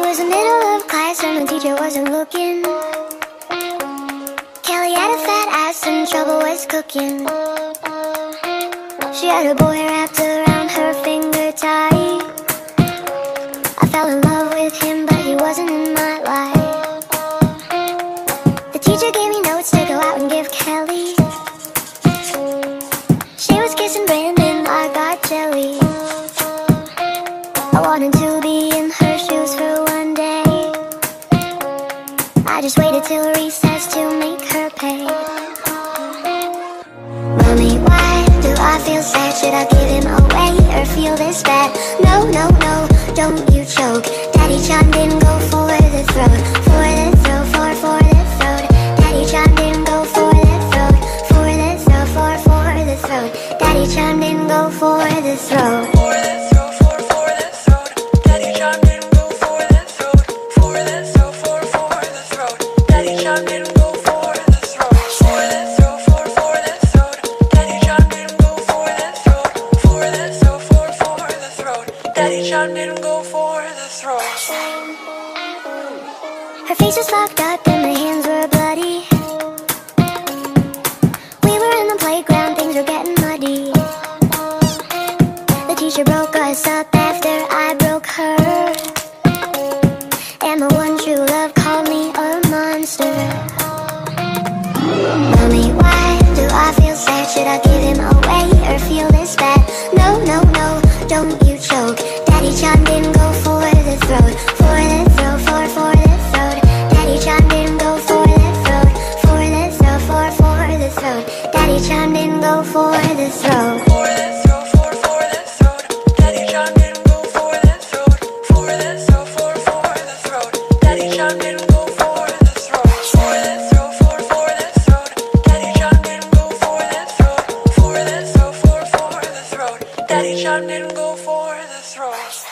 was the middle of class and the teacher wasn't looking. Kelly had a fat ass and trouble was cooking. She had a boy wrapped around her finger tight. I fell in love with him, but he wasn't in my life. Just waited till recess to make her pay. Mommy, why do I feel sad? Should I give him away or feel this bad? No, no, no, don't you choke. Daddy John didn't go for the throat, for the throat, for for the throat. Daddy John didn't go for the throat, for the throat, for for the throat. Daddy John didn't go for the throat. Her face was fucked up and her hands were bloody. We were in the playground, things were getting muddy. The teacher broke us up Should I give him away or feel this bad? No, no, no, don't you choke. Daddy John didn't go for the throat, for the throat, for for the throat. Daddy John didn't go for the throat, for the throat, for for the throat. Daddy John didn't go for the throat. For the throat, for for the throat. Daddy John didn't go John didn't go for the throat.